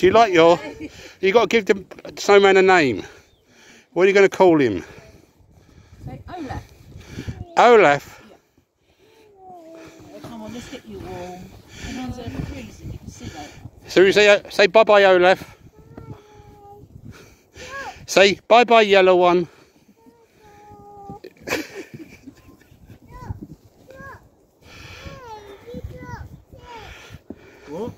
Do you like your... you got to give the snowman a name. What are you going to call him? Say Olaf. Olaf. Oh, come on, let's get you warm. Everyone's there freezing. You can see that. So you say, uh, say bye-bye, Olaf. Say bye-bye, yellow one. What?